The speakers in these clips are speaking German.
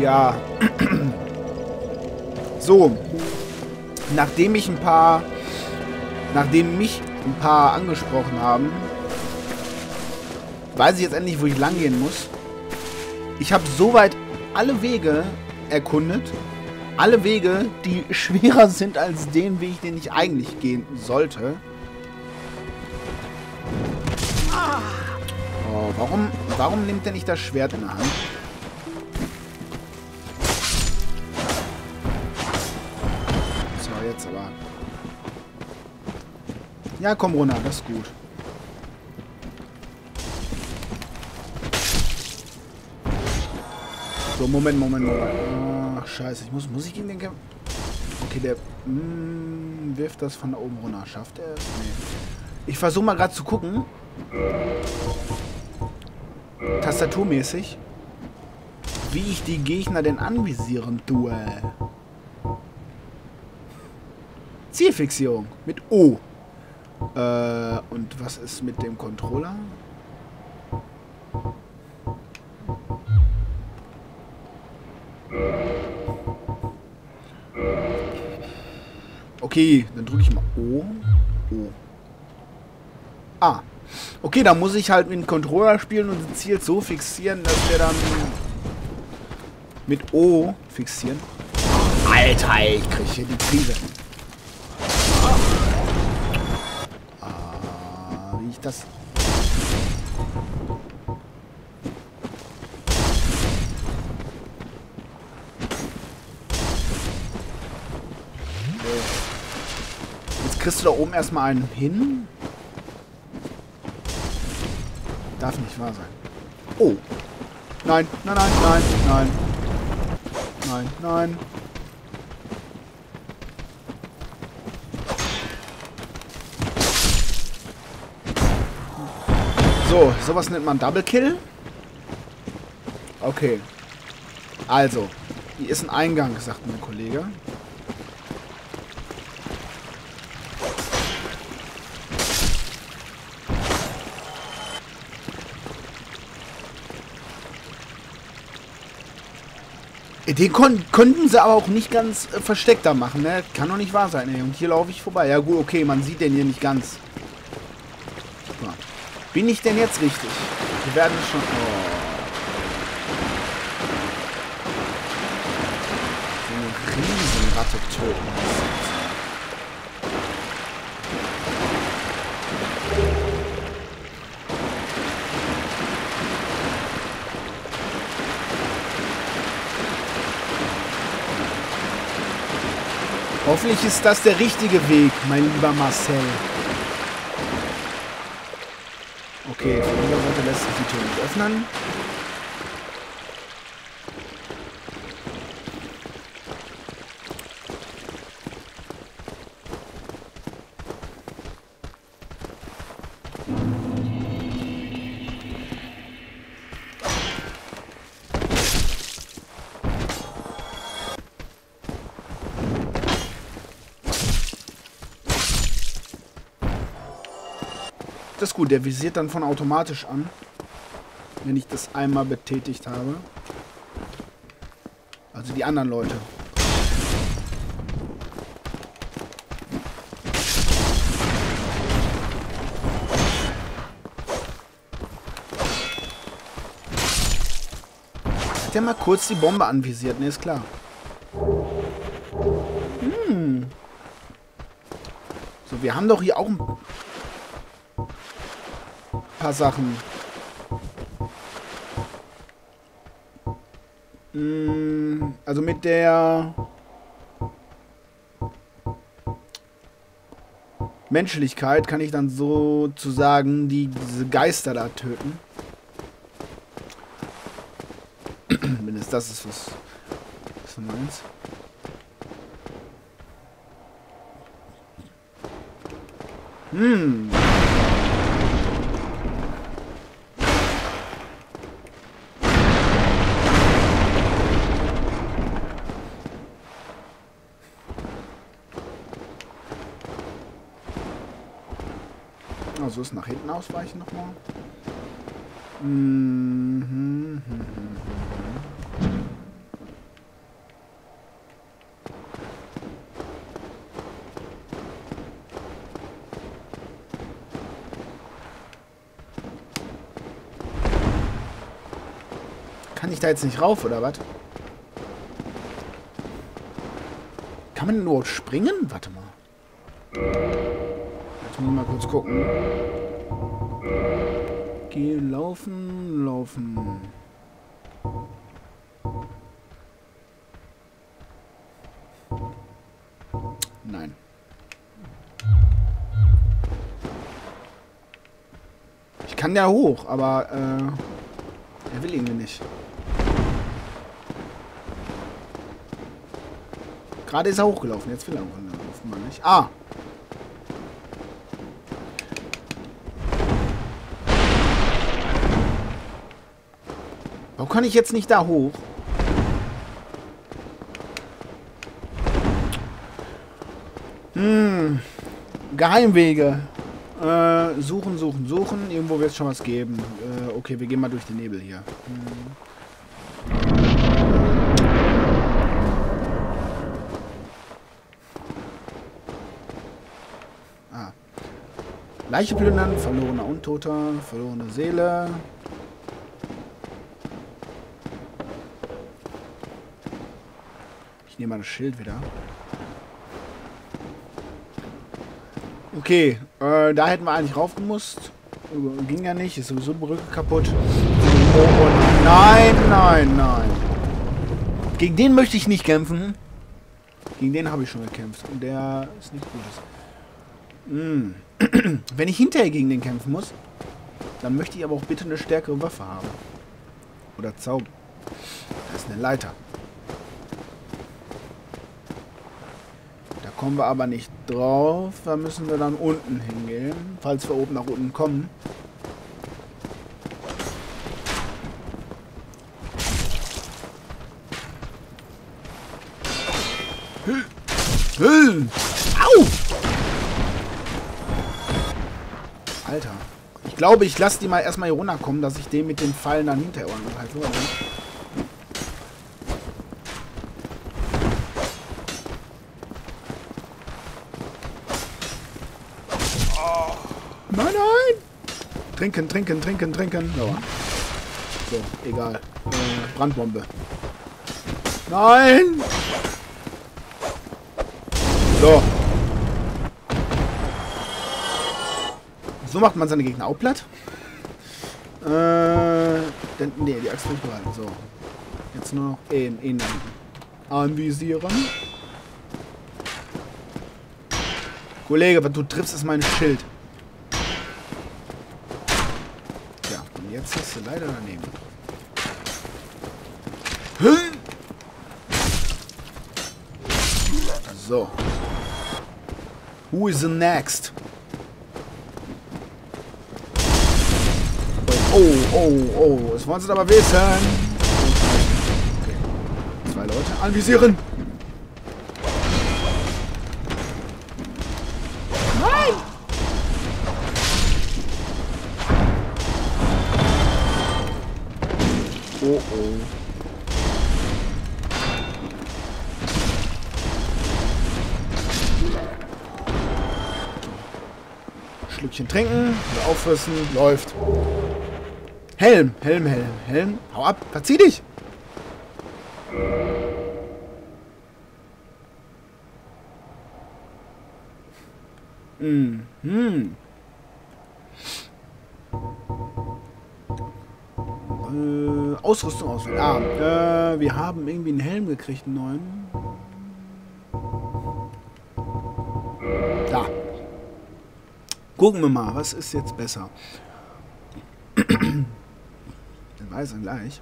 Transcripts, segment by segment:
Ja. So. Nachdem ich ein paar... Nachdem mich ein paar angesprochen haben, weiß ich jetzt endlich, wo ich lang gehen muss. Ich habe soweit alle Wege erkundet. Alle Wege, die schwerer sind als den Weg, den ich eigentlich gehen sollte. Oh, warum, warum nimmt er nicht das Schwert in der Hand? Jetzt aber. Ja, komm runter, das ist gut. So, Moment, Moment, Moment. Ach, scheiße. Ich muss, muss ich gegen den kämpfen? Okay, der mm, wirft das von da oben runter. Schafft er es? Nee. Ich versuche mal gerade zu gucken. Tastaturmäßig. Wie ich die Gegner denn anvisieren tue. Zielfixierung. Mit O. Äh, und was ist mit dem Controller? Okay, dann drücke ich mal O. O. Ah. Okay, dann muss ich halt mit dem Controller spielen und das Ziel so fixieren, dass wir dann mit O fixieren. Alter, ich kriege hier die Krise. Das... Jetzt kriegst du da oben erstmal einen hin. Darf nicht wahr sein. Oh. Nein, nein, nein, nein, nein. Nein, nein. So, sowas nennt man Double Kill. Okay. Also, hier ist ein Eingang, sagt mein Kollege. Den kon konnten sie aber auch nicht ganz äh, versteckter machen, ne? Kann doch nicht wahr sein, ey. Und hier laufe ich vorbei. Ja gut, okay, man sieht den hier nicht ganz. Bin ich denn jetzt richtig? Wir werden schon... Oh. Eine Riesenratte töten. Hoffentlich ist das der richtige Weg, mein lieber Marcel. Okay, von Seite lässt sich die Tür nicht öffnen. Ist gut, der visiert dann von automatisch an. Wenn ich das einmal betätigt habe. Also die anderen Leute. Hat der mal kurz die Bombe anvisiert? Ne, ist klar. Hm. So, wir haben doch hier auch ein paar Sachen. Hm, also mit der Menschlichkeit kann ich dann sozusagen die, diese Geister da töten. Es das ist, was, was du meinst. Hm. versuch's nach hinten ausweichen nochmal. Mhm. Kann ich da jetzt nicht rauf, oder was? Kann man nur springen? Warte mal. Mal kurz gucken. Geh laufen, laufen. Nein. Ich kann ja hoch, aber äh, er will irgendwie nicht. Gerade ist er hochgelaufen, jetzt will er offenbar nicht. Ah! Kann ich jetzt nicht da hoch? Hm. Geheimwege. Äh, suchen, suchen, suchen. Irgendwo wird es schon was geben. Äh, okay, wir gehen mal durch den Nebel hier. Hm. Ah. Leiche plündern, verlorener Untoter, verlorene Seele. Ich nehme mal das Schild wieder. Okay, äh, da hätten wir eigentlich raufgemusst. Ging ja nicht, ist sowieso Brücke kaputt. Oh, oh, nein, nein, nein. Gegen den möchte ich nicht kämpfen. Gegen den habe ich schon gekämpft. Und der ist nicht gut. Mm. Wenn ich hinterher gegen den kämpfen muss, dann möchte ich aber auch bitte eine stärkere Waffe haben. Oder Zauber. Das ist eine Leiter. Kommen wir aber nicht drauf. Da müssen wir dann unten hingehen, falls wir oben nach unten kommen. Au! Alter. Ich glaube, ich lasse die mal erstmal hier runterkommen, dass ich den mit den Pfeilen dann hinterher halt so. Trinken, trinken, trinken, trinken. Ja. So, egal. Äh, Brandbombe. Nein! So. So macht man seine Gegner auch platt. Äh, denn, nee, die Axt will ich behalten. So. Jetzt nur noch ihn, ihn anvisieren. Kollege, was du triffst, ist mein Schild. Jetzt leider daneben. So. Who is the next? Oh, oh, oh. Das wollen sie aber wissen. Okay. Zwei Leute. Anvisieren. Schlückchen trinken, auffressen, läuft. Helm, Helm, Helm, Helm. Hau ab, verzieh dich! Mhm. Hm. Äh, Ausrüstung auswählen. Ah, äh, wir haben irgendwie einen Helm gekriegt, einen neuen. Da. Gucken wir mal, was ist jetzt besser? Den weiß er gleich.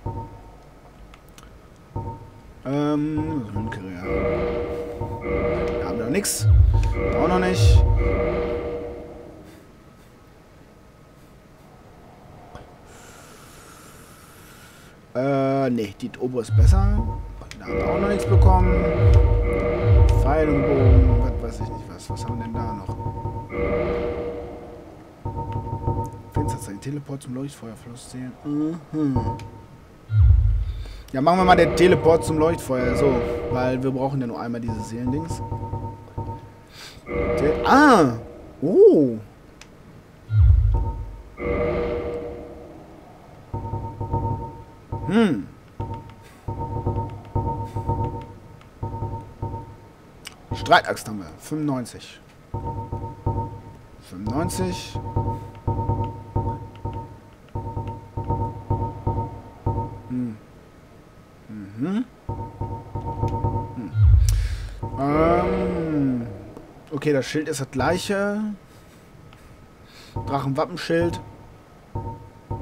Ähm, Höhenkarriere. Wir haben noch nichts. Auch noch nicht. Äh, nee, die Obo ist besser. Da haben wir auch noch nichts bekommen. Pfeil und Bogen, was weiß ich nicht was. Was haben wir denn da noch? Sein Teleport zum Leuchtfeuerfluss zählen. Mhm. Ja, machen wir mal den Teleport zum Leuchtfeuer. So, weil wir brauchen ja nur einmal diese Seelendings. Te ah! Oh! Hm. Streitaxt haben wir. 95. 95. Ähm. Okay, das Schild ist das gleiche. Drachenwappenschild.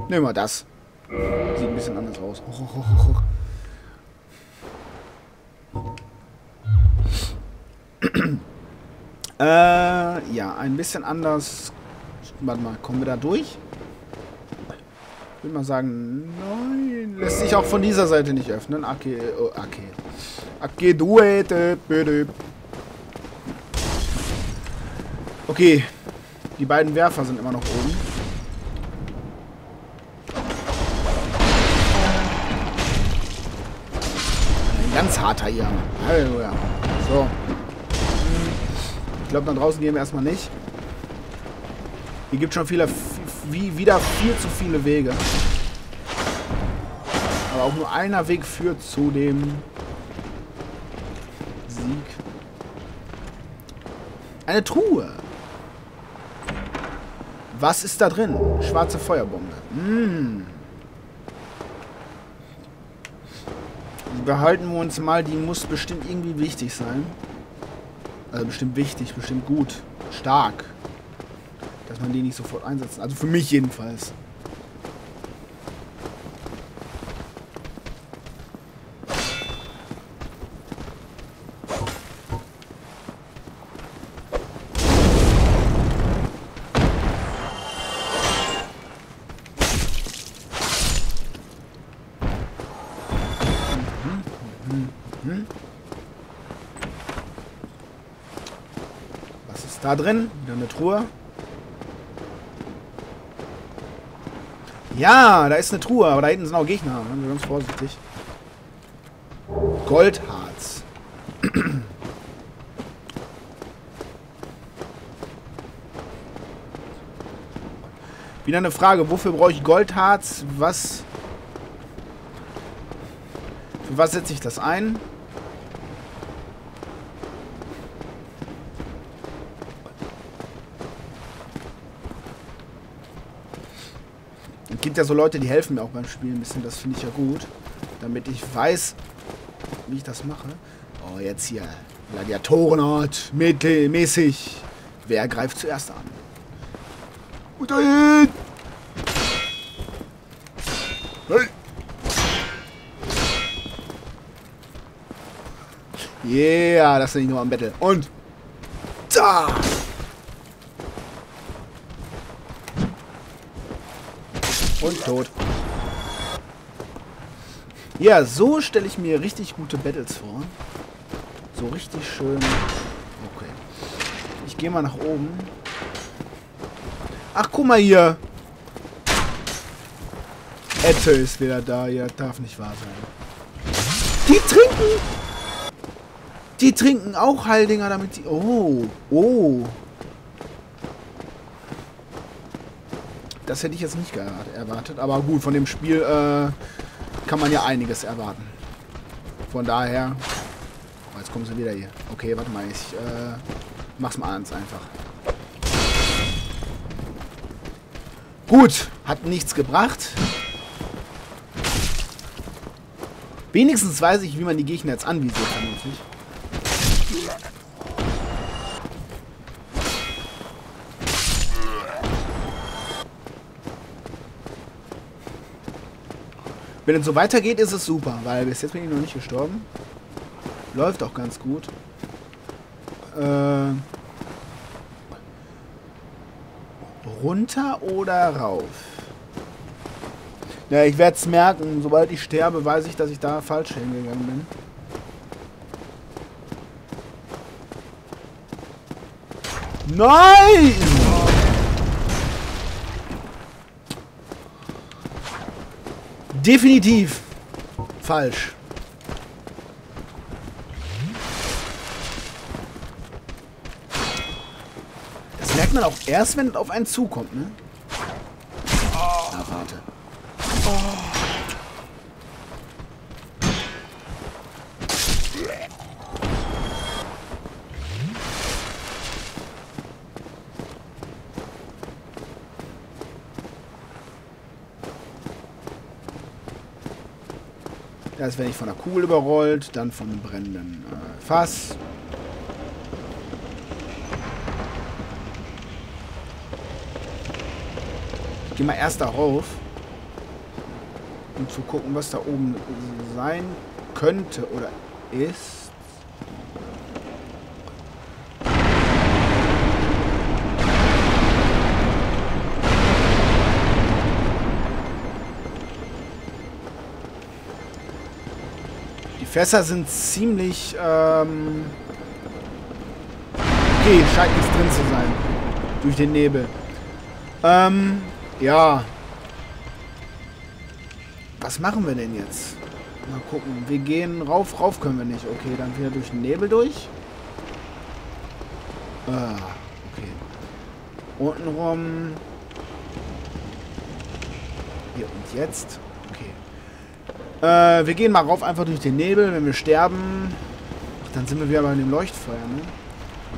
Nehmen wir das. Sieht ein bisschen anders aus. äh, ja, ein bisschen anders. Warte mal, kommen wir da durch? Ich würde mal sagen, nein. Lässt sich auch von dieser Seite nicht öffnen. Okay, oh, okay. Okay, du bitte. Okay. Die beiden Werfer sind immer noch oben. Ein ganz harter hier. Halleluja. So. Ich glaube, da draußen gehen wir erstmal nicht. Hier gibt schon viele, wie wieder viel zu viele Wege. Aber auch nur einer Weg führt zu dem Eine Truhe. Was ist da drin? Schwarze Feuerbombe. Mmh. Behalten wir uns mal, die muss bestimmt irgendwie wichtig sein. Also bestimmt wichtig, bestimmt gut, stark. Dass man die nicht sofort einsetzt. Also für mich jedenfalls. Da drin, wieder eine Truhe. Ja, da ist eine Truhe, aber da hinten sind auch Gegner. Wir ganz vorsichtig. Goldharz. Wieder eine Frage, wofür brauche ich Goldharz? Was... Für was setze ich das ein? Gibt ja so Leute, die helfen mir auch beim Spielen ein bisschen. Das finde ich ja gut. Damit ich weiß, wie ich das mache. Oh, jetzt hier. Gladiatorenart. Mittelmäßig. Wer greift zuerst an? Und dahin! Hey! Yeah, das ist nicht nur am Battle. Und da! Und tot. Ja, so stelle ich mir richtig gute Battles vor. So richtig schön. Okay. Ich gehe mal nach oben. Ach, guck mal hier. Ette ist wieder da. Ja, darf nicht wahr sein. Die trinken. Die trinken auch Heildinger, damit die... Oh. Oh. Das hätte ich jetzt nicht erwartet. Aber gut, von dem Spiel äh, kann man ja einiges erwarten. Von daher... Oh, jetzt kommen sie wieder hier. Okay, warte mal. Ich äh, mach's mal eins einfach. Gut, hat nichts gebracht. Wenigstens weiß ich, wie man die Gegner jetzt anvisiert, vernünftig. Wenn es so weitergeht, ist es super, weil bis jetzt bin ich noch nicht gestorben. Läuft auch ganz gut. Äh, runter oder rauf? Ja, ich werde es merken. Sobald ich sterbe, weiß ich, dass ich da falsch hingegangen bin. Nein! Definitiv falsch. Das merkt man auch erst, wenn es auf einen zukommt, ne? Oh. Na, warte. Oh. Das werde ich von der Kugel überrollt, dann von einem brennenden äh, Fass. Ich gehe mal erst darauf, um zu gucken, was da oben sein könnte oder ist. Fässer sind ziemlich, ähm Okay, scheint nichts drin zu sein. Durch den Nebel. Ähm, ja. Was machen wir denn jetzt? Mal gucken. Wir gehen rauf, rauf können wir nicht. Okay, dann wieder durch den Nebel durch. Ah, okay. Untenrum. Hier und jetzt. Äh, wir gehen mal rauf einfach durch den Nebel. Wenn wir sterben, dann sind wir wieder bei dem Leuchtfeuer, ne?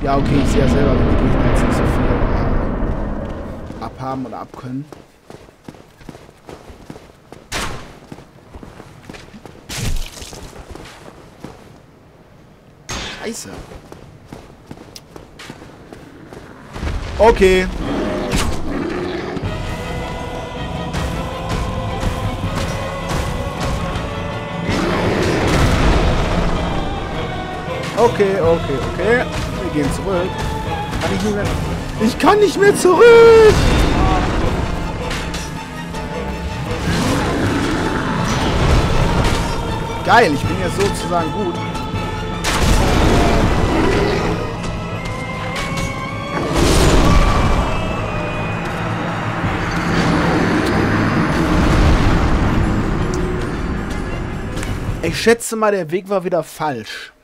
Ja, okay, ich sehe ja selber, wenn die Gegner jetzt nicht so viel äh, abhaben oder abkönnen. Scheiße. Okay. Okay, okay, okay. Wir gehen zurück. Kann ich nicht mehr... Ich kann nicht mehr zurück! Geil, ich bin jetzt sozusagen gut. Ich schätze mal, der Weg war wieder falsch.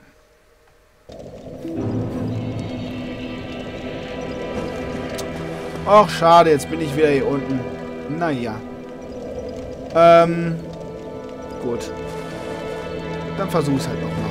Ach, schade, jetzt bin ich wieder hier unten. Naja. Ähm, gut. Dann versuch's halt nochmal.